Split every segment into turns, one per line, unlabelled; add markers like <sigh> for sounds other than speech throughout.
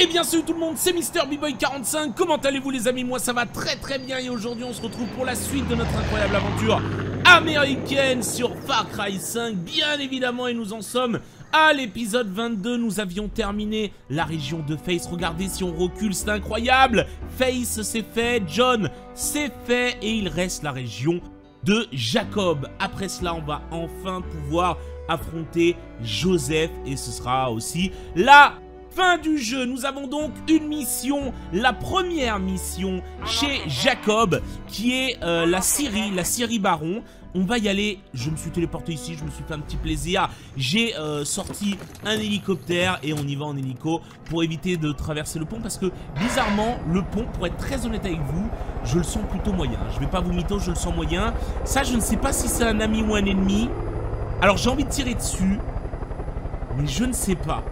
Et bien salut tout le monde, c'est Mister boy 45 comment allez-vous les amis? Moi ça va très très bien. Et aujourd'hui on se retrouve pour la suite de notre incroyable aventure américaine sur Far Cry 5 Bien évidemment et nous en sommes à l'épisode 22, nous avions terminé la région de Face. Regardez si on recule, c'est incroyable. Face c'est fait, John c'est fait. Et il reste la région de Jacob. Après cela, on va enfin pouvoir affronter Joseph. Et ce sera aussi la fin du jeu. Nous avons donc une mission, la première mission chez Jacob, qui est euh, la Syrie, la Syrie Baron. On va y aller, je me suis téléporté ici, je me suis fait un petit plaisir. J'ai euh, sorti un hélicoptère et on y va en hélico pour éviter de traverser le pont parce que bizarrement, le pont, pour être très honnête avec vous, je le sens plutôt moyen. Je vais pas vous mytho, je le sens moyen. Ça, je ne sais pas si c'est un ami ou un ennemi. Alors j'ai envie de tirer dessus, mais je ne sais pas.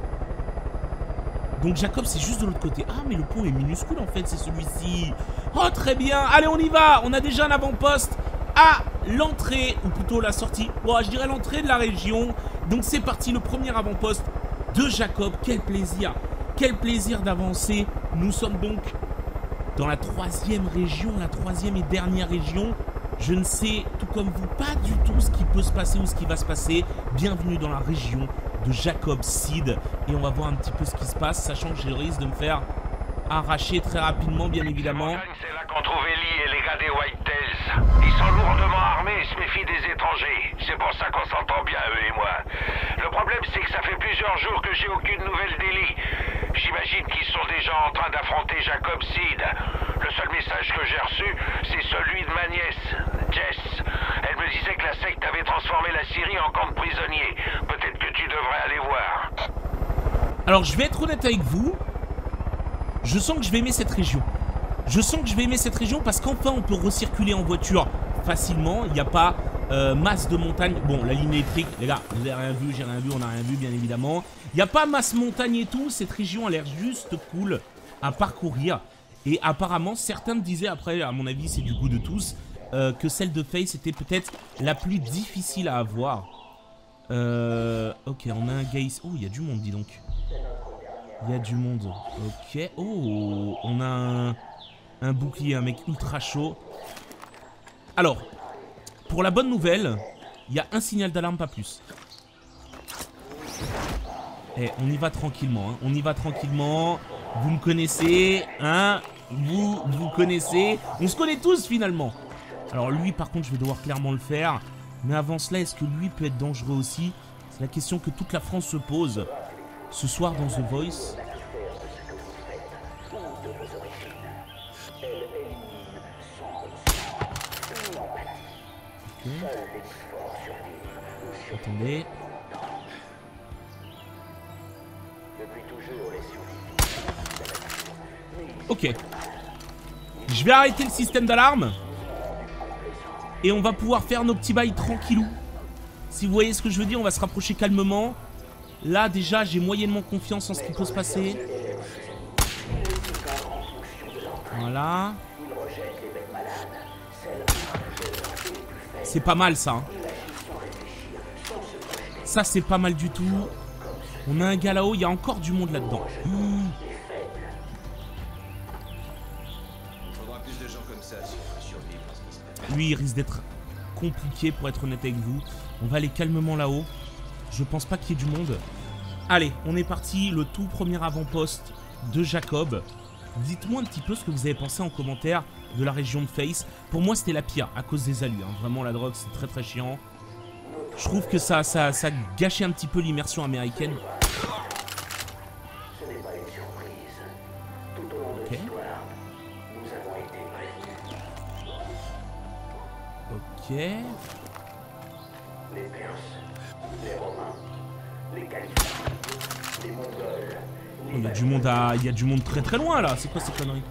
Donc Jacob, c'est juste de l'autre côté. Ah, mais le pont est minuscule en fait, c'est celui-ci. Oh, très bien. Allez, on y va. On a déjà un avant-poste à l'entrée, ou plutôt la sortie. Bon, je dirais l'entrée de la région. Donc c'est parti, le premier avant-poste de Jacob. Quel plaisir. Quel plaisir d'avancer. Nous sommes donc dans la troisième région, la troisième et dernière région. Je ne sais, tout comme vous, pas du tout ce qui peut se passer ou ce qui va se passer. Bienvenue dans la région de Jacob Seed. Et on va voir un petit peu ce qui se passe, sachant que le risque de me faire arracher très rapidement, bien évidemment.
C'est là qu'on trouve Ellie et les gars des Whitetails. Ils sont lourdement armés et se méfient des étrangers. C'est pour ça qu'on s'entend bien, eux et moi. Le problème, c'est que ça fait plusieurs jours que j'ai aucune nouvelle d'Ellie. J'imagine qu'ils sont déjà en train d'affronter Jacob Seed. Le seul message que j'ai reçu, c'est celui de ma nièce, Jess. Elle me disait que la secte avait transformé la Syrie en camp de prisonniers. Peut-être devrais aller voir.
Alors, je vais être honnête avec vous. Je sens que je vais aimer cette région. Je sens que je vais aimer cette région parce qu'enfin, on peut recirculer en voiture facilement. Il n'y a pas euh, masse de montagne. Bon, la ligne électrique, les gars, vous avez rien vu, j'ai rien vu, on n'a rien vu, bien évidemment. Il n'y a pas masse montagne et tout. Cette région a l'air juste cool à parcourir. Et apparemment, certains me disaient, après, à mon avis, c'est du goût de tous, euh, que celle de Face était peut-être la plus difficile à avoir. Euh, ok, on a un gars Oh, il y a du monde, dis donc. Il y a du monde. Ok. Oh, on a un, un bouclier, un mec ultra chaud. Alors, pour la bonne nouvelle, il y a un signal d'alarme, pas plus. Eh, on y va tranquillement, hein. on y va tranquillement. Vous me connaissez, hein vous, vous connaissez. On se connaît tous finalement. Alors lui, par contre, je vais devoir clairement le faire. Mais avant cela, est-ce que lui peut être dangereux aussi? C'est la question que toute la France se pose. Ce soir dans The Voice. Attendez. Ok. Je vais arrêter le système d'alarme. Et on va pouvoir faire nos petits bails tranquillou. Si vous voyez ce que je veux dire, on va se rapprocher calmement. Là, déjà, j'ai moyennement confiance en ce qui peut se passer. Voilà. C'est pas mal, ça. Hein. Ça, c'est pas mal du tout. On a un gars là-haut, il y a encore du monde là-dedans. Mmh. Il risque d'être compliqué pour être honnête avec vous. On va aller calmement là-haut. Je pense pas qu'il y ait du monde. Allez, on est parti. Le tout premier avant-poste de Jacob. Dites-moi un petit peu ce que vous avez pensé en commentaire de la région de Face. Pour moi, c'était la pire à cause des alus. Hein. Vraiment, la drogue, c'est très très chiant. Je trouve que ça, ça, ça gâchait un petit peu l'immersion américaine. Les Perses, les Romains, les les Mongols. Il y a du monde à, il y a du monde très très loin là. C'est quoi ces conneries?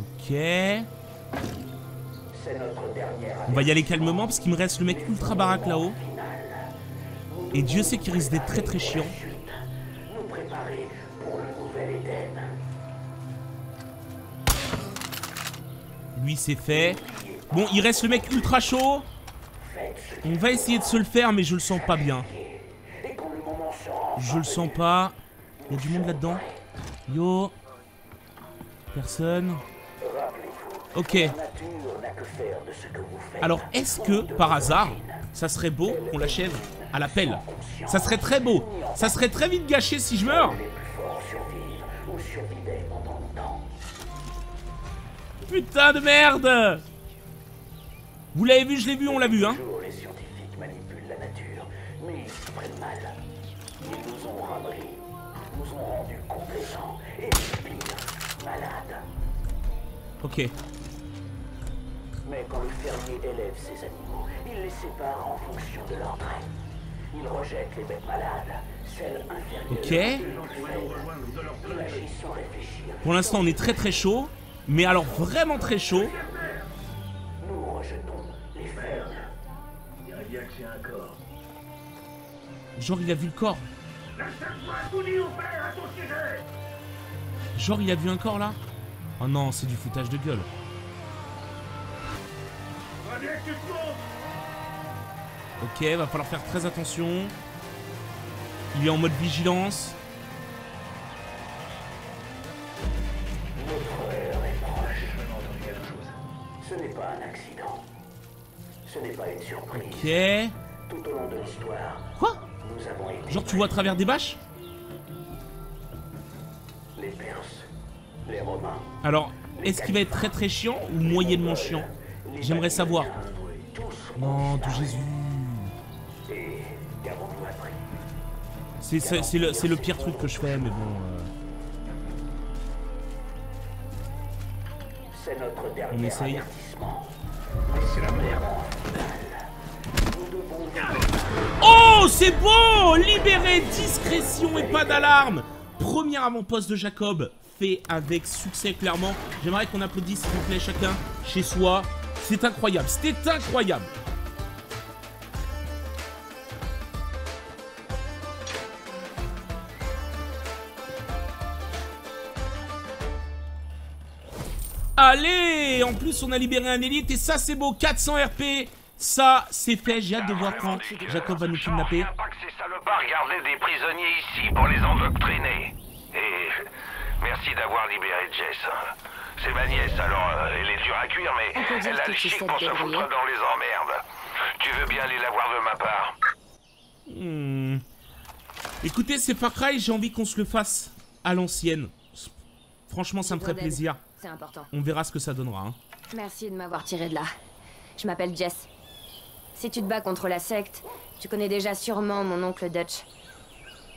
Ok. On va y aller calmement parce qu'il me reste le mec ultra baraque là-haut. Et Dieu sait qu'il risque d'être très très chiant. C'est fait. Bon, il reste le mec ultra chaud. On va essayer de se le faire, mais je le sens pas bien. Je le sens pas. Il y a du monde là-dedans. Yo. Personne. Ok. Alors, est-ce que, par hasard, ça serait beau qu'on l'achève à la pelle Ça serait très beau. Ça serait très vite gâché si je meurs. Putain de merde Vous l'avez vu, je l'ai vu, on l'a vu, hein
Les scientifiques manipulent la nature, mais ils s'y prennent mal. Ils nous ont rabris, nous ont rendus complaisants et pire, malades.
Ok.
Mais quand le fermier élève ses animaux, il les sépare en fonction de leur trait. Il rejette les bêtes malades, celles inférieures.
Ok. Pour l'instant, on est très très chaud. Mais alors vraiment très chaud.
Nous rejetons les faibles.
Genre, il a vu le corps. Genre, il a vu un corps là? Oh non, c'est du foutage de gueule. Ok, va falloir faire très attention. Il est en mode vigilance.
N'est pas un accident. Ce n'est pas une surprise.
Ok.
Tout au long de l'histoire,
Quoi?
nous avons été
Genre, tu vois à travers des bâches
les Perses, les Romains.
Alors, est-ce qu'il va être très très chiant ou moyennement chiant? J'aimerais savoir. Non, de Jésus. C'est le, pire truc que je fais, mais bon. euh,
C'est notre
On essaye. Oh, c'est beau Libéré, discrétion et pas d'alarme Premier avant-poste de Jacob, fait avec succès clairement. J'aimerais qu'on applaudisse s'il vous plaît chacun chez soi. C'est incroyable, c'était incroyable Allez En plus, on a libéré un élite et ça, c'est beau. 400 RP. Ça, c'est fait. J'ai hâte de voir quand Jacob va nous kidnapper.
Ces salopards gardaient des prisonniers ici pour les endoctriner. Et merci d'avoir libéré Jess. C'est ma nièce, alors euh, elle est dure à cuire, mais elle a le chic pour se foutre dans les emmerdes. Tu veux bien aller la voir de ma part
Hmm. Écoutez, c'est Far Cry, j'ai envie qu'on se le fasse à l'ancienne. Franchement, ça me ferait plaisir.
C'est important.
On verra ce que ça donnera. hein.
Merci de m'avoir tiré de là. Je m'appelle Jess. Si tu te bats contre la secte, tu connais déjà sûrement mon oncle Dutch.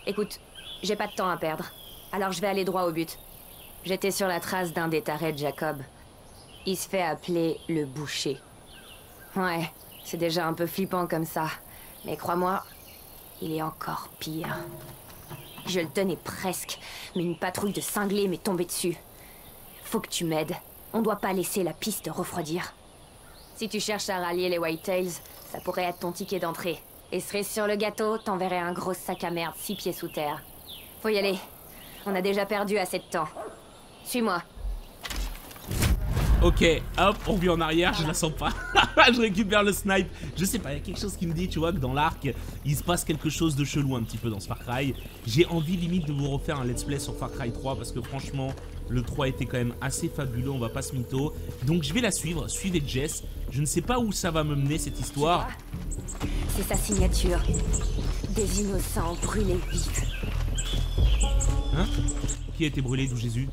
Écoute, j'ai pas de temps à perdre. Alors je vais aller droit au but. J'étais sur la trace d'un des tarés de Jacob. Il se fait appeler le boucher. Ouais, c'est déjà un peu flippant comme ça. Mais crois-moi, il est encore pire. Je le tenais presque, mais une patrouille de cinglés m'est tombée dessus. Faut que tu m'aides. On doit pas laisser la piste refroidir. Si tu cherches à rallier les Whitetails, ça pourrait être ton ticket d'entrée. Et cerise sur le gâteau, t'enverrais un gros sac à merde six pieds sous terre. Faut y aller. On a déjà perdu assez de temps. Suis-moi.
Ok, hop, on revient en arrière, je la sens pas. <laughs> je récupère le snipe. Je sais pas, il y a quelque chose qui me dit, tu vois, que dans l'arc, il se passe quelque chose de chelou un petit peu dans ce Far Cry. J'ai envie limite de vous refaire un let's play sur Far Cry 3 parce que franchement, le 3 était quand même assez fabuleux, on va pas se mytho. Donc je vais la suivre, suivez Jess. Je ne sais pas où ça va me mener cette histoire.
C'est sa signature. Des innocents brûlés vifs.
Hein? Qui a été brûlé, d'où Jésus?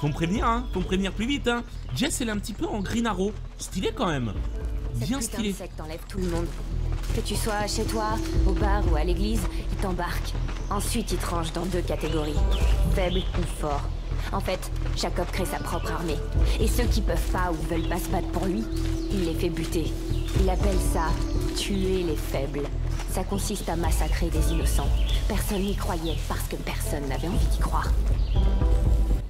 Faut me prévenir, hein Faut me prévenir plus vite, hein Jess, elle est un petit peu en green arrow. Stylé quand même. Bien stylé.
enlève tout le monde. Que tu sois chez toi, au bar ou à l'église, il t'embarque. Ensuite, il tranche dans deux catégories. Faible ou fort. En fait, Jacob crée sa propre armée. Et ceux qui peuvent pas ou veulent pas se battre pour lui, il les fait buter. Il appelle ça tuer les faibles. Ça consiste à massacrer des innocents. Personne n'y croyait parce que personne n'avait envie d'y croire.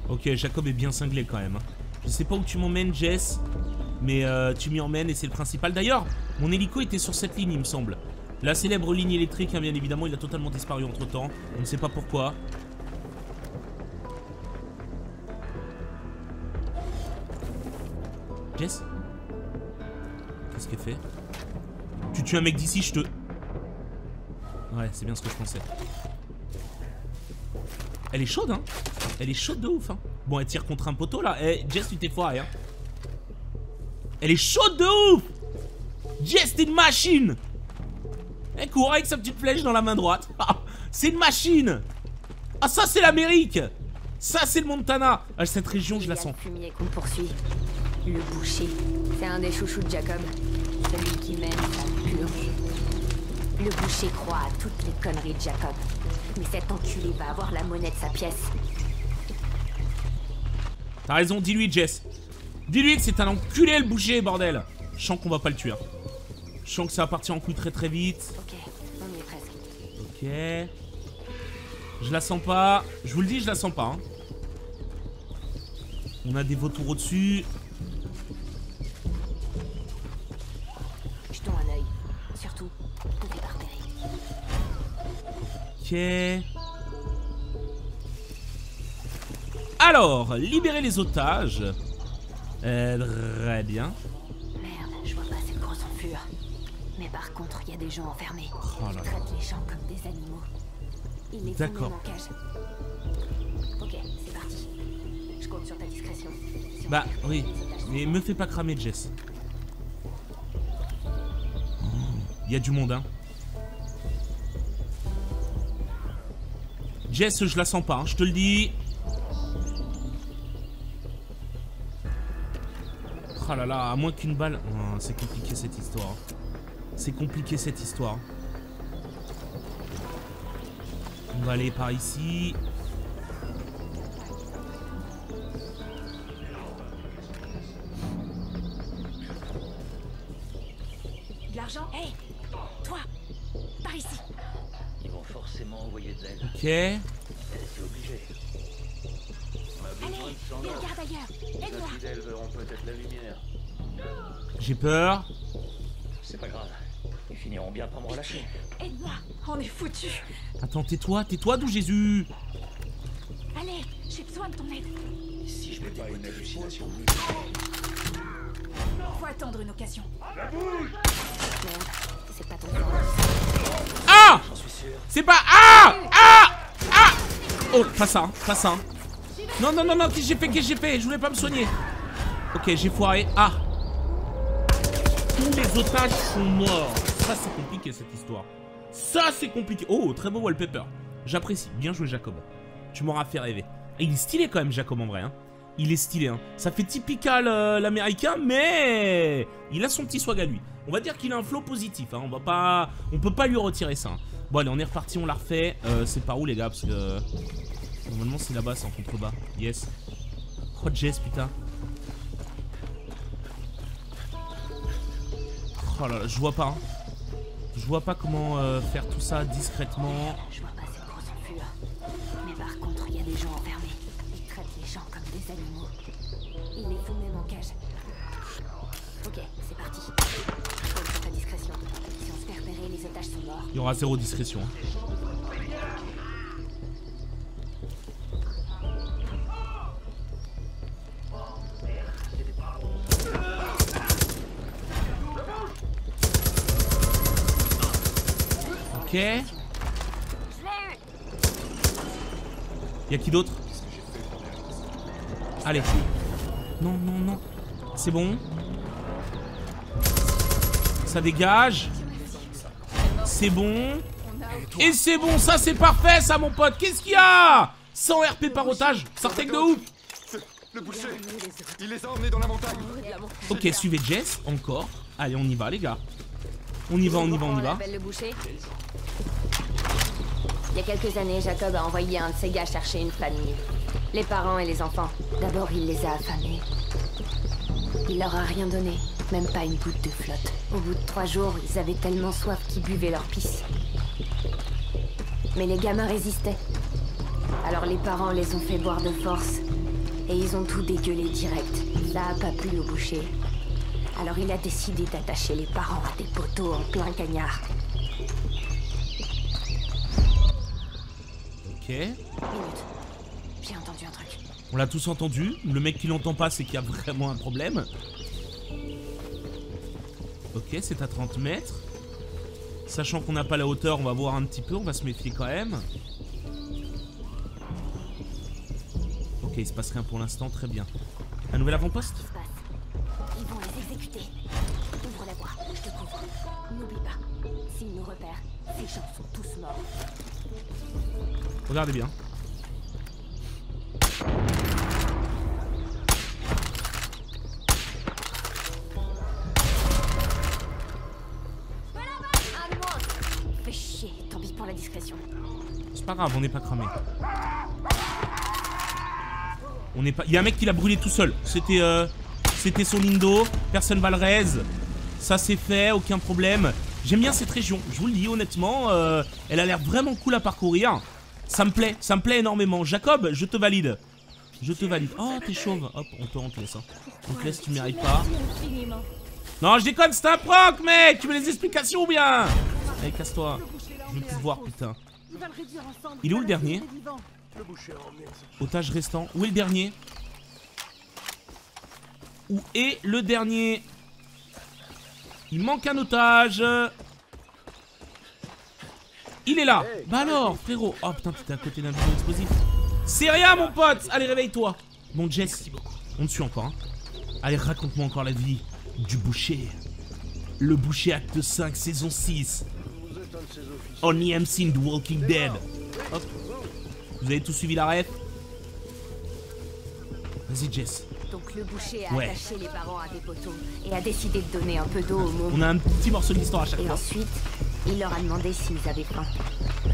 Ok, Jacob est bien cinglé quand même. hein. Je sais pas où tu m'emmènes, Jess, mais euh, tu m'y emmènes et c'est le principal. D'ailleurs, mon hélico était sur cette ligne, il me semble. La célèbre ligne électrique, hein, bien évidemment, il a totalement disparu entre temps. On ne sait pas pourquoi. Jess Qu'est-ce qu'elle fait? Tu tues un mec d'ici, je te... Ouais, c'est bien ce que je pensais. Elle est chaude, hein. Elle est chaude de ouf, hein. Bon, elle tire contre un poteau, là. Eh, Jess, tu t'es foiré, hein. Elle est chaude de ouf. Jess, t'es une machine. Elle court avec sa petite flèche dans la main droite. <laughs> Ah, c'est une machine. Ah, ça, c'est l'Amérique. Ça, c'est le Montana. Ah, Cette région, je la sens.
Le boucher. C'est un des chouchous de Jacob. Celui qui mène sa purge. Le boucher croit à toutes les conneries de Jacob. Mais cet enculé va avoir la monnaie de sa pièce.
T'as raison, dis-lui, Jess. Dis-lui que c'est un enculé le boucher, bordel. Je sens qu'on va pas le tuer. hein. Je sens que ça va partir en couille très très vite.
Ok, on y est presque.
Ok. Je la sens pas. Je vous le dis, je la sens pas. hein. On a des vautours au-dessus.
Surtout.
Ok. Alors, libérer les otages. Euh, très bien.
Merde, je vois pas cette grosse enflure. Mais par contre, il y a des gens enfermés.
Oh là
Ils traitent les gens comme des animaux. Ils les
D'accord.
en cage. Ok, c'est parti. Je compte sur ta discrétion. Si
Bah, oui. Mais me fais pas cramer, Jess. Il y a du monde, hein. Jess, je la sens pas, hein, je te le dis. Oh là là, à moins qu'une balle. Oh, c'est compliqué cette histoire. C'est compliqué cette histoire. On va aller par ici.
De l'argent? Hé Toi Par ici
Ils vont forcément envoyer de l'aide.
Ok.
C'est obligé. On a
Allez regarde ailleurs Aide-moi
Nos fidèles verront peut-être la lumière.
J'ai peur.
C'est pas grave. Ils finiront bien par me relâcher.
Aide-moi On est foutus
Attends, tais-toi, tais-toi d'où Jésus?
Allez J'ai besoin de ton aide
Si je n'ai pas une hallucination.
Faut attendre une occasion.
Merde, c'est pas.
Ah. C'est pas... Ah Ah Ah Oh, pas ça, hein, pas ça. Non, non, non, non, qu'est-ce que j'ai fait, qu'est-ce que j'ai fait? Je voulais pas me soigner. Ok, j'ai foiré. Ah Tous les otages sont morts. Ça, c'est compliqué, cette histoire. Ça, c'est compliqué. Oh, très beau wallpaper. J'apprécie. Bien joué, Jacob. Tu m'auras fait rêver. Il est stylé quand même, Jacob, en vrai. Hein. Il est stylé. Hein. Ça fait typical euh, l'américain, mais il a son petit swag à lui. On va dire qu'il a un flow positif. Hein. On va pas, on peut pas lui retirer ça. hein. Bon, allez, on est reparti, on l'a refait. Euh, c'est par où, les gars? Parce que normalement, c'est là-bas, c'est en contrebas. Yes. Oh, Jess, putain. Oh là là, je vois pas. hein. Je vois pas comment euh, faire tout ça discrètement.
Je vois pas cette grosse enflure. Mais par contre, il y a des gens enfermés. Ils traitent les gens comme des animaux. Ils les font même en cage. Ok, c'est parti.
Il y aura zéro discrétion. hein. Ok. Y'a qui d'autre? Allez. Non, non, non. C'est bon. Ça dégage. C'est bon. Et c'est bon, ça c'est parfait ça mon pote. Qu'est-ce qu'il y a 100 RP par otage. Sartek de ouf.
Le boucher Il les a emmenés dans la montagne
Ok, suivez Jess, encore. Allez, on y va les gars. On y va, on y va, on y va.
Il y a quelques années, Jacob a envoyé un de ses gars chercher une famille. Les parents et les enfants. D'abord, il les a affamés. Il leur a rien donné, même pas une goutte de flotte. Au bout de trois jours, ils avaient tellement soif qu'ils buvaient leur pisse. Mais les gamins résistaient. Alors les parents les ont fait boire de force. Et ils ont tout dégueulé direct. A pas plu au boucher. Alors il a décidé d'attacher les parents à des poteaux en plein cagnard.
Ok.
Minute. J'ai entendu un truc.
On l'a tous entendu. Le mec qui l'entend pas, c'est qu'il y a vraiment un problème. Ok, c'est à 30 mètres. Sachant qu'on n'a pas la hauteur, on va voir un petit peu, on va se méfier quand même. Ok, il se passe rien pour l'instant, très bien. Un nouvel avant-poste?
Ils vont les exécuter. Ouvre la voie, je te couvre. N'oublie pas, s'ils nous repèrent, ces gens sont tous morts.
Regardez bien. On n'est pas cramé. On n'est pas. Il y a un mec qui l'a brûlé tout seul. C'était euh, c'était son indo. Personne va le raise. Ça c'est fait, aucun problème. J'aime bien cette région. Je vous le dis honnêtement, euh, elle a l'air vraiment cool à parcourir. Ça me plaît, ça me plaît énormément. Jacob, je te valide. Je te valide. Oh, t'es chauve. Hop, on te, on laisse. hein. On te laisse, tu mérites pas. Non, je déconne, c'est un prank, mec Tu veux les explications ou bien? Allez, casse-toi. Je veux plus te voir, putain. Il est où le dernier Otage restant. Où est le dernier? Où est le dernier? Il manque un otage. Il est là. Bah alors, frérot. Oh putain, t'étais à côté d'un bidon explosif. C'est rien, mon pote. Allez, réveille-toi. Bon, Jess, on te suit encore. hein. Allez, raconte-moi encore la vie du boucher. Le boucher acte 5, saison 6. On EMC in The Walking Dead. Hop. Vous avez tous suivi la ref? Vas-y, Jess.
Donc le boucher a
Ouais.
attaché les parents à des poteaux et a décidé de donner un peu d'eau au môme.
On a un petit morceau de l'histoire à chaque
Et
fois.
ensuite, il leur a demandé s'ils avaient faim.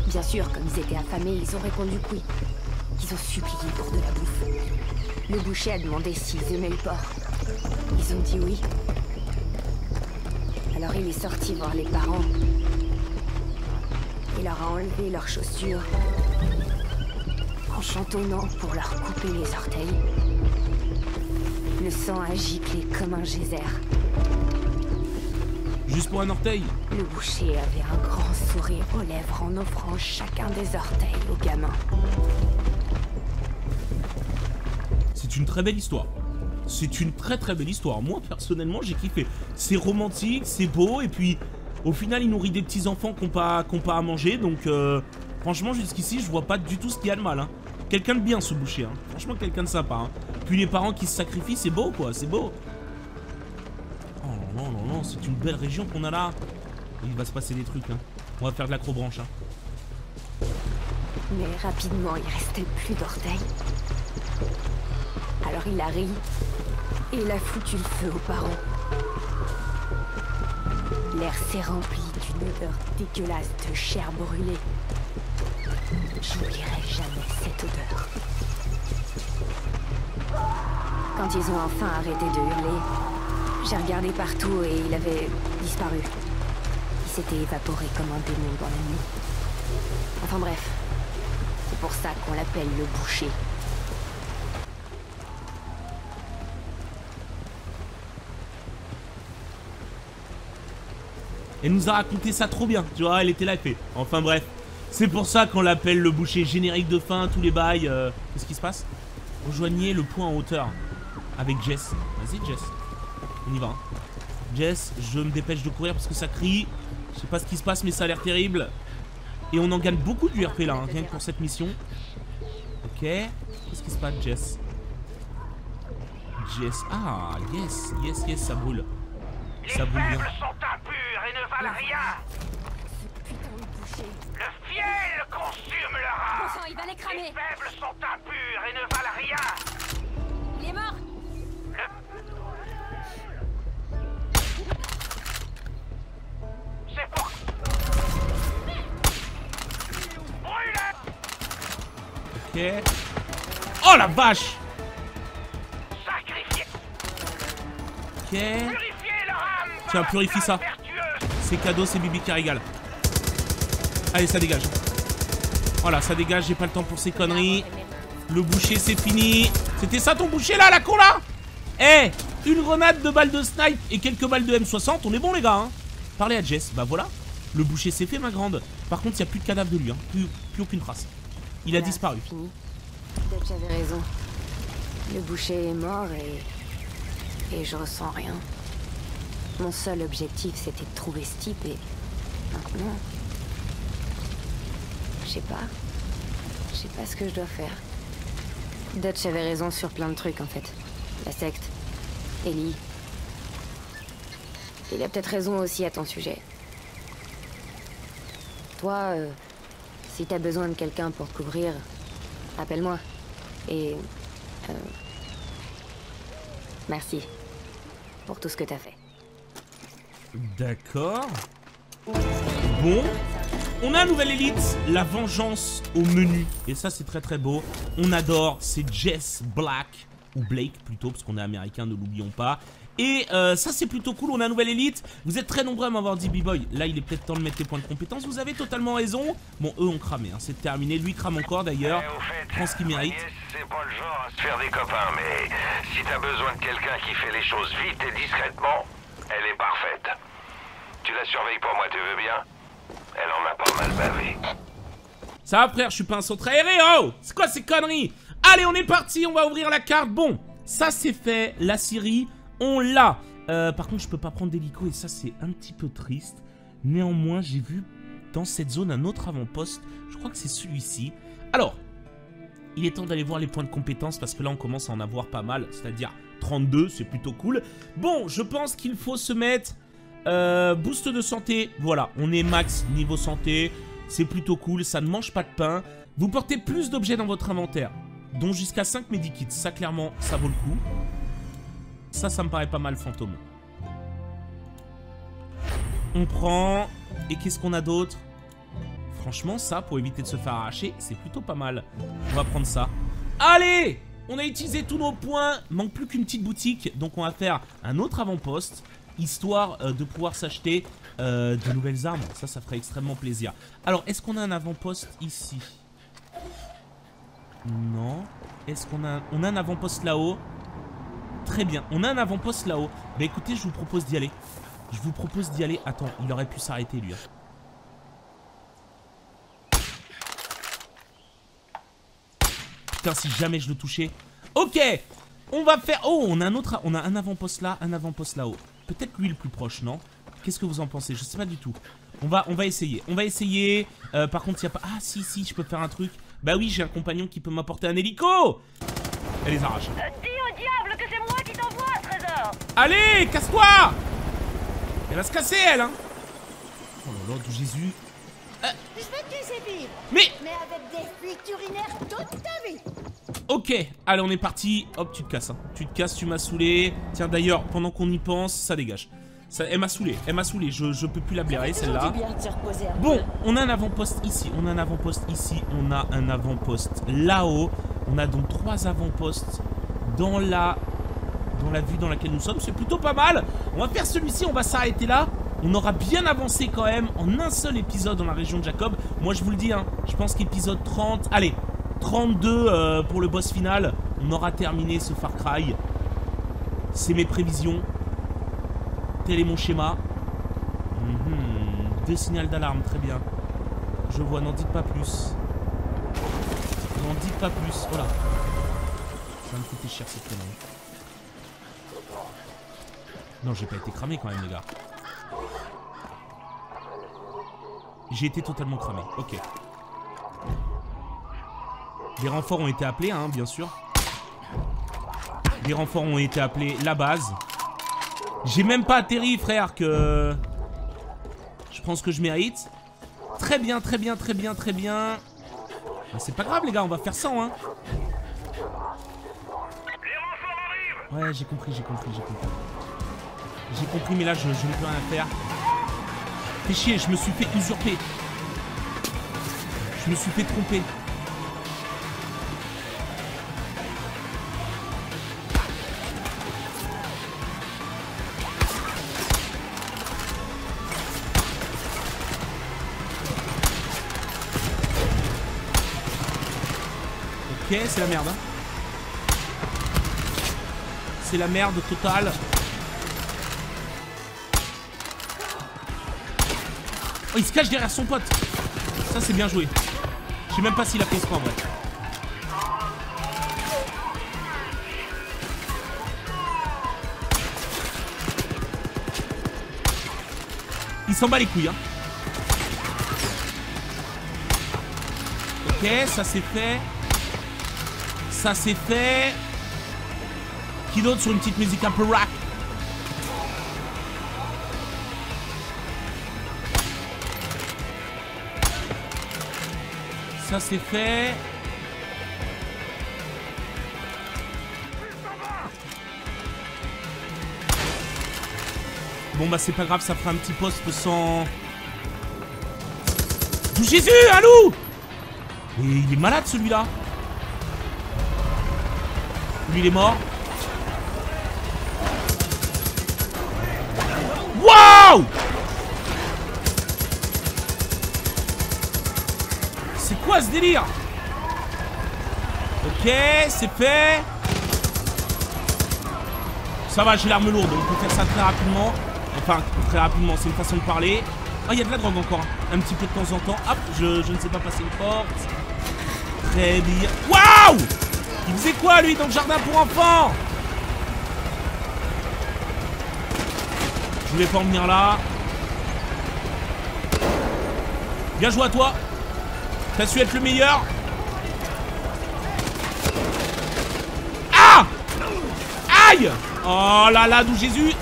Bien sûr, comme ils étaient affamés, ils ont répondu que oui. Ils ont supplié pour de la bouffe. Le boucher a demandé s'ils aimaient le porc. Ils ont dit oui. Alors il est sorti voir les parents. Il leur a enlevé leurs chaussures. En chantonnant pour leur couper les orteils. Le sang a giclé comme un geyser.
Juste pour un orteil.
Le boucher avait un grand sourire aux lèvres en offrant chacun des orteils au gamin.
C'est une très belle histoire. C'est une très très belle histoire. Moi personnellement j'ai kiffé. C'est romantique, c'est beau et puis au final il nourrit des petits enfants qui n'ont pas, à manger. Donc euh, franchement jusqu'ici je vois pas du tout ce qu'il y a de mal. hein. Quelqu'un de bien ce boucher. hein. Franchement quelqu'un de sympa. hein. Puis les parents qui se sacrifient c'est beau quoi, c'est beau. Oh non non non, c'est une belle région qu'on a là. Il va se passer des trucs. hein. On va faire de l'acrobranche. Hein.
Mais rapidement, il restait plus d'orteils. Alors il a ri et il a foutu le feu aux parents. L'air s'est rempli d'une odeur dégueulasse de chair brûlée. J'oublierai jamais cette odeur. Quand ils ont enfin arrêté de hurler, j'ai regardé partout et il avait disparu. Il s'était évaporé comme un démon dans la nuit. Enfin bref, c'est pour ça qu'on l'appelle le boucher.
Elle nous a raconté ça trop bien, tu vois, elle était là, elle fait. Enfin bref, c'est pour ça qu'on l'appelle le boucher générique de fin, tous les bails. euh, Qu'est-ce qui se passe? Rejoignez le point en hauteur avec Jess. Vas-y, Jess. On y va. hein. Jess, je me dépêche de courir parce que ça crie. Je sais pas ce qui se passe, mais ça a l'air terrible. Et on en gagne beaucoup du RP là, hein, rien que pour cette mission. Ok. Qu'est-ce qui se passe, Jess? Jess. Ah, yes, yes, yes, ça brûle. Ça brûle bien.
Rien.
Putain de boucher.
Le fiel consume leur âme.
Enfin, il va les
Les
cramer.
faibles sont impurs et ne valent rien.
Il est mort
C'est pour... Brûlez
Ok. Oh la vache
Sacrifiez
Ok.
Âme par
Tiens,
la
purifie ça. C'est cadeau, c'est Bibi qui régale. Allez, ça dégage. Voilà, ça dégage, j'ai pas le temps pour ces conneries. Le boucher, c'est fini. C'était ça ton boucher là, la con là? Eh Une grenade de balles de snipe et quelques balles de M60, on est bon les gars, hein Parlez à Jess, bah voilà. Le boucher s'est fait, ma grande. Par contre, il a plus de cadavre de lui, hein. Plus, plus aucune trace. Il a disparu.
c'est Fini. Dutch avait raison. Le boucher est mort et. et je ressens rien. Mon seul objectif c'était de trouver ce type et. Maintenant. Je sais pas. Je sais pas ce que je dois faire. Dutch avait raison sur plein de trucs en fait. La secte. Ellie. Il a peut-être raison aussi à ton sujet. Toi, euh, si t'as besoin de quelqu'un pour te couvrir, appelle-moi. Et... euh, merci. Pour tout ce que t'as fait.
D'accord. Bon. On a un nouvel élite, la vengeance au menu. Et ça, c'est très très beau. On adore, c'est Jess Black. Ou Blake plutôt, parce qu'on est américain, ne l'oublions pas. Et euh, ça, c'est plutôt cool. On a un nouvel élite. Vous êtes très nombreux à m'avoir dit, B-Boy. Là, il est peut-être temps de mettre les points de compétence. Vous avez totalement raison. Bon, eux ont cramé. hein, C'est terminé. Lui crame encore d'ailleurs.
Eh,
Prends ce qu'il mérite.
C'est pas le genre à se faire des copains, mais si t'as besoin de quelqu'un qui fait les choses vite et discrètement, elle est parfaite. Tu la surveilles pour moi, tu veux bien? Elle en a pas mal bavé.
Ça va frère, je suis pas un centre aéré, oh C'est quoi ces conneries? Allez, on est parti, on va ouvrir la carte. Bon, ça c'est fait, la Syrie, on l'a. Euh, par contre, je peux pas prendre d'hélico et ça c'est un petit peu triste. Néanmoins, j'ai vu dans cette zone un autre avant-poste. Je crois que c'est celui-ci. Alors, il est temps d'aller voir les points de compétence parce que là on commence à en avoir pas mal, c'est-à-dire 32, c'est plutôt cool. Bon, je pense qu'il faut se mettre euh, boost de santé. Voilà, on est max niveau santé, c'est plutôt cool, ça ne mange pas de pain. Vous portez plus d'objets dans votre inventaire, dont jusqu'à 5 medikits. Ça clairement, ça vaut le coup. Ça, ça me paraît pas mal fantôme. On prend... Et qu'est-ce qu'on a d'autre? Franchement, ça, pour éviter de se faire arracher, c'est plutôt pas mal. On va prendre ça. Allez On a utilisé tous nos points. Manque plus qu'une petite boutique. Donc on va faire un autre avant-poste. Histoire euh, de pouvoir s'acheter euh, de nouvelles armes. Ça, ça ferait extrêmement plaisir. Alors, est-ce qu'on a un avant-poste ici? Non. Est-ce qu'on a... On a un avant-poste là-haut? Très bien. On a un avant-poste là-haut. Bah écoutez, je vous propose d'y aller. Je vous propose d'y aller. Attends, il aurait pu s'arrêter lui. hein. Putain, si jamais je le touchais. Ok, on va faire... Oh, on a un autre... On a un avant-poste là, un avant-poste là-haut. Peut-être lui le plus proche, non? Qu'est-ce que vous en pensez? Je sais pas du tout. On va, on va essayer. On va essayer. Euh, par contre, il y a pas... Ah, si, si, je peux faire un truc. Bah oui, j'ai un compagnon qui peut m'apporter un hélico Elle les arrache.
Dis au diable que c'est moi qui t'envoie, trésor
Allez, casse-toi Elle va se casser, elle, hein Oh là là, de Jésus?
Vivre,
Mais
mais avec des fuites urinaires toute ta vie
Ok, allez on est parti. Hop, tu te casses. hein. Tu te casses, tu m'as saoulé. Tiens d'ailleurs, pendant qu'on y pense, ça dégage. Ça, elle m'a saoulé, elle m'a saoulé. Je, je peux plus la blairer celle-là. Bon, on a un avant-poste ici, on a un avant-poste ici, on a un avant-poste là-haut. On a donc trois avant-postes dans la dans la vue dans laquelle nous sommes. C'est plutôt pas mal. On va faire celui-ci, on va s'arrêter là. On aura bien avancé quand même en un seul épisode dans la région de Jacob. Moi, je vous le dis, hein, je pense qu'épisode 30, allez, 32 euh, pour le boss final, on aura terminé ce Far Cry. C'est mes prévisions. Tel est mon schéma. Mhm, Deux signaux d'alarme, très bien. Je vois, n'en dites pas plus. N'en dites pas plus. Voilà. Ça va me coûter cher cette connerie. Non, j'ai pas été cramé quand même, les gars. J'ai été totalement cramé. Ok. Des renforts ont été appelés, hein, bien sûr. Des renforts ont été appelés. La base. J'ai même pas atterri, frère, que... Je prends ce que je mérite. Très bien, très bien, très bien, très bien. Bah, c'est pas grave, les gars, on va faire 100, hein. Ouais, j'ai compris, j'ai compris, j'ai compris. J'ai compris, mais là, je, je ne peux rien faire. Fais chier, je me suis fait usurper. Je me suis fait tromper. Ok, c'est la merde. hein. C'est la merde totale. Oh, il se cache derrière son pote. Ça, c'est bien joué. Je sais même pas s'il a pris ce point, en vrai. Il s'en bat les couilles, hein. Ok, ça c'est fait. Ça c'est fait. Qui d'autre sur une petite musique un peu rock? Ça c'est fait. Bon bah c'est pas grave, ça fera un petit poste sans... Jésus, Mais il est malade celui-là Lui il est mort. Ce délire Ok, c'est fait. Ça va, j'ai l'arme lourde, donc on peut faire ça très rapidement. Enfin, très rapidement, c'est une façon de parler. Ah, il y a de la drogue encore. Un petit peu de temps en temps. Hop, je, je ne sais pas passer une porte. Très bien. Waouh Il faisait quoi, lui, dans le jardin pour enfants Je voulais pas en venir là. Bien joué à toi. T'as su être le meilleur. Ah Aïe Oh là là, d'où Jésus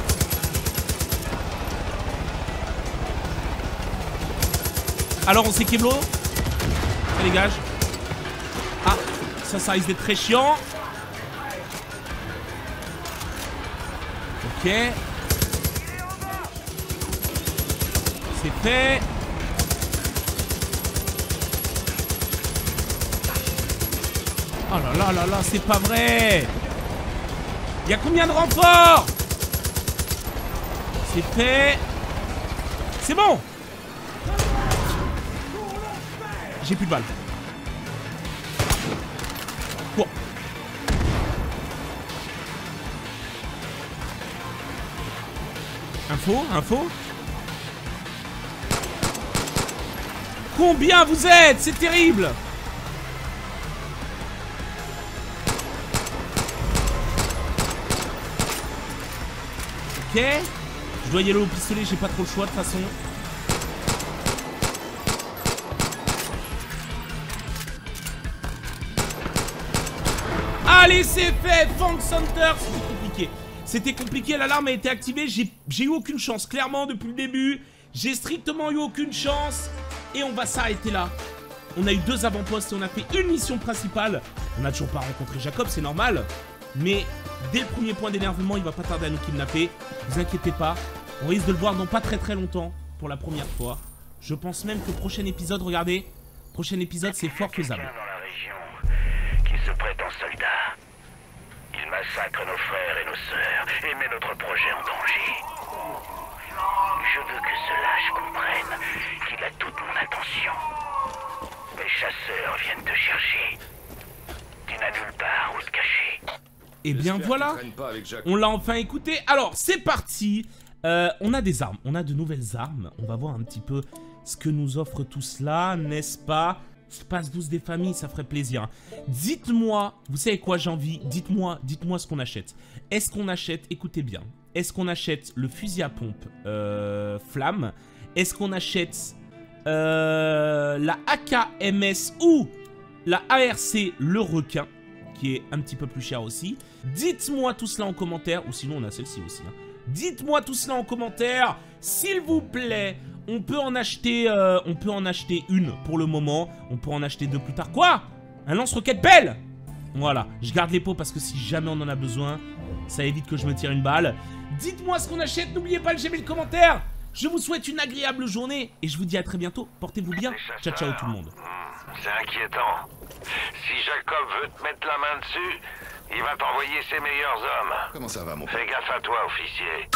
Alors on sait Keblo Ça dégage. Ah, ça, ça risque d'être très chiant. Ok. C'est fait. Oh là là là là, c'est pas vrai. Y a combien de renforts? C'est fait. C'est bon. J'ai plus de balles. Quoi? Info Info. Combien vous êtes? C'est terrible Ok. Je dois y aller au pistolet, j'ai pas trop le choix de toute façon. Allez, c'est fait Fang Center C'était compliqué. C'était compliqué, l'alarme a été activée. J'ai eu aucune chance, clairement, depuis le début. J'ai strictement eu aucune chance. Et on va s'arrêter là. On a eu deux avant-postes et on a fait une mission principale. On n'a toujours pas rencontré Jacob, c'est normal. Mais dès le premier point d'énervement, il va pas tarder à nous kidnapper. Vous inquiétez pas. On risque de le voir dans pas très très longtemps. Pour la première fois. Je pense même que le prochain épisode, regardez. Prochain épisode, c'est fort faisable.
Dans la région qui se prétend soldat. Il massacre nos frères et nos sœurs et met notre projet en danger. Je veux que ce lâche comprenne qu'il a toute mon attention. Les chasseurs viennent te chercher. Tu n'as nulle part où te cacher.
Et bien
J'espère
voilà. On l'a enfin écouté. Alors, c'est parti. Euh, on a des armes. On a de nouvelles armes. On va voir un petit peu ce que nous offre tout cela, n'est-ce pas? Passe-vous des familles, ça ferait plaisir. Dites-moi, vous savez quoi j'ai envie? Dites-moi, dites-moi ce qu'on achète. Est-ce qu'on achète, écoutez bien, est-ce qu'on achète le fusil à pompe euh, flamme? Est-ce qu'on achète euh, la AKMS ou la ARC le requin? Qui est un petit peu plus cher aussi. Dites-moi tout cela en commentaire, ou sinon on a celle-ci aussi. hein. Dites-moi tout cela en commentaire, s'il vous plaît. On peut en acheter, euh, on peut en acheter une pour le moment. On peut en acheter deux plus tard. Quoi? Un lance-roquette belle Voilà, je garde les pots parce que si jamais on en a besoin, ça évite que je me tire une balle. Dites-moi ce qu'on achète, n'oubliez pas de j'aime le commentaire. Je vous souhaite une agréable journée et je vous dis à très bientôt. Portez-vous bien. Ciao ciao tout le monde.
C'est inquiétant. Si Jacob veut te mettre la main dessus, il va t'envoyer ses meilleurs hommes.
Comment ça va, mon père
Fais gaffe à toi, officier.